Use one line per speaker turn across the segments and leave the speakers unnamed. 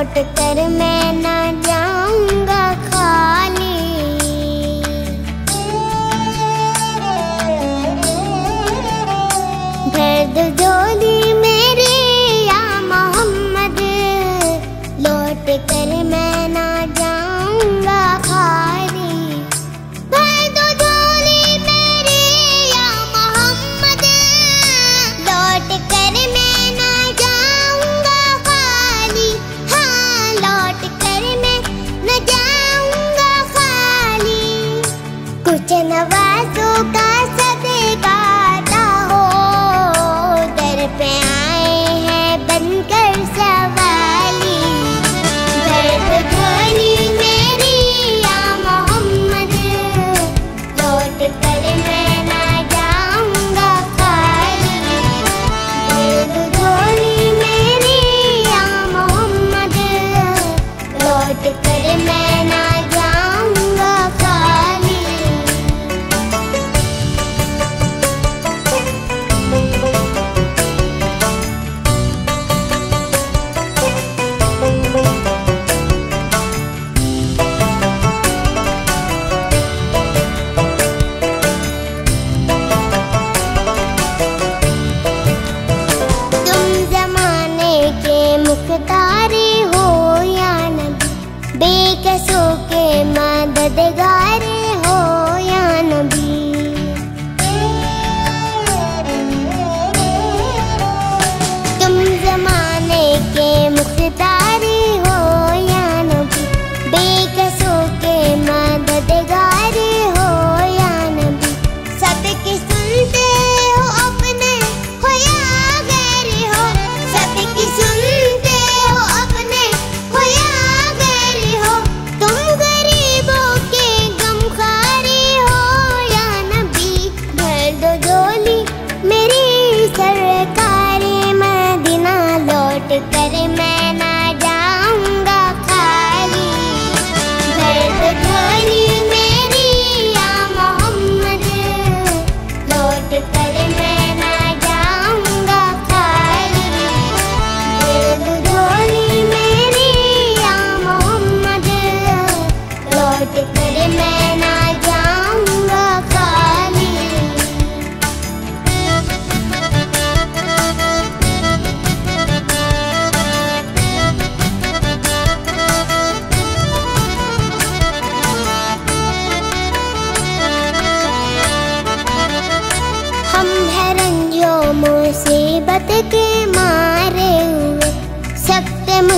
Photo कर मैं ना на указать.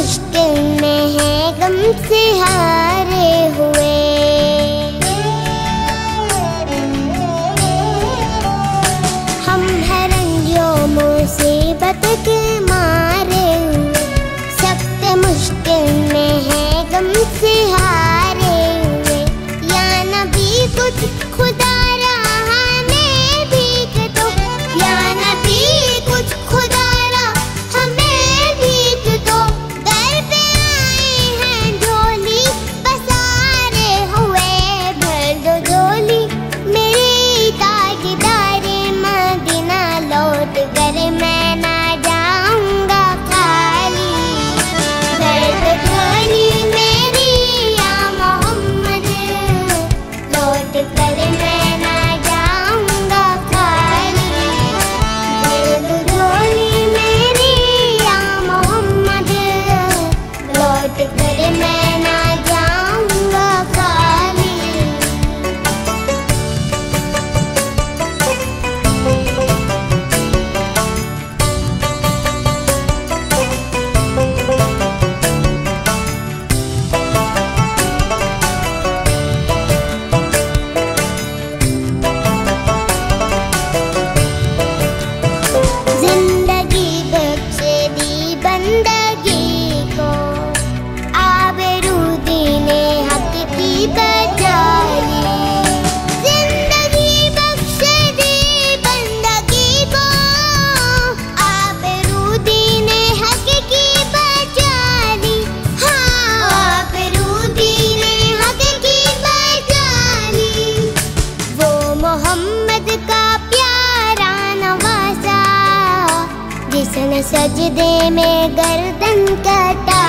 मुश्किल में है गम से हारे हुए। हम है रंगियों मुसीबत के सजदे में गर्दन कटा